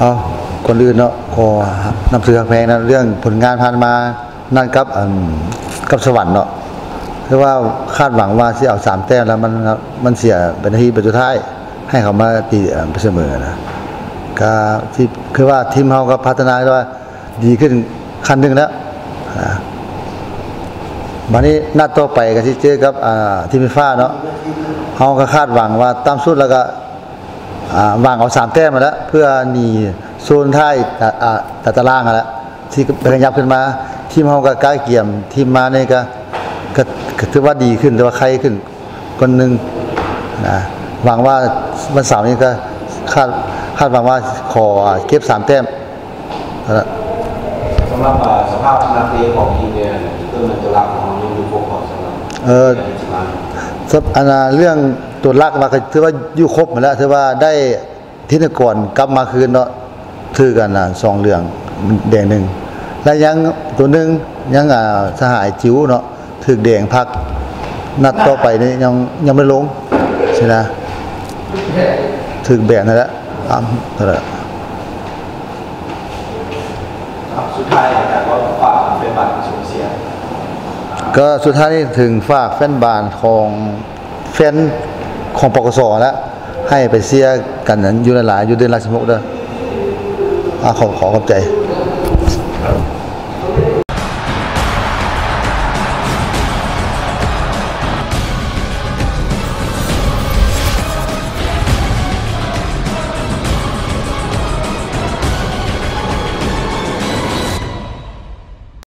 เอาคนอื่นเนาะขอนำเสือแพงนะเรื่องผลงานผ่านมานั่นกับกับสวรรค์เนาะคือว่าคาดหวังว่าสิเอาสามแต้มแล้วมันมันเสียเป็นทีเป็นสุดท้ายให้เขามาตีไปเสมอนะก็ที่คือว่าทีมเฮาก็พัฒนาด้ว่าดีขึ้นขั้นหนึ่งแล้วอ่าบัดนี้นัดต่อไปก็สิเจอกับอ่าทีมฟ้าเนาะเฮาก็คาดหวังว่าตามสุดแล้วก็ วางเอาสามแต้มมาแล้ว เพื่อหนีโซนท้ายตะอ่าตัดตารางอะแล้วที่เป็นขยับขึ้นมา ทีมเฮาก็ใกล้เกี่ยมทีมมาเนี่ยก็ก็ก็ถือว่าดีขึ้นแต่ว่าใครขึ้น คนหนึ่งนะหวังว่าวันเสาร์นี้ก็คาดคาดหวังว่าขอเก็บสามแต้มนั่นแหละสำหรับอ่าสภาพนักเตะของทีมเนี่ยเรื่องมันตัวรับของเรายังดูโฟกัสสำหรับเออสำอันน่ะเรื่อง ตัวลักมาก็ถือว่าอยู่ครบหมดแล้วถือว่าได้ทินก่อนกลับมาคืนเนาะถือกันน่ะสองเรื่องแดงหนึ่งและยังตัวหนึ่งยังอ่าสหายจิ๋วเนาะถือแดงพัก นัดต่อไปนี่ยังยังไม่ลงใช่นะถือแบนนั่นแหละตามนั่นแหละครับสุดท้ายอาจารย์ก็ฝากเป็นบัตรสูญเสียก็สุดท้ายนี่ถึงฝากแฟนบานของแฟน ของปกสแล้วให้ไปเสียกันนั้นอยู่หลายๆอยู่เดือนละสมุกเด้ออะขอขอขอบใจ